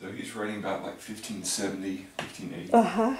So he's writing about like 1570, 1580. Uh huh.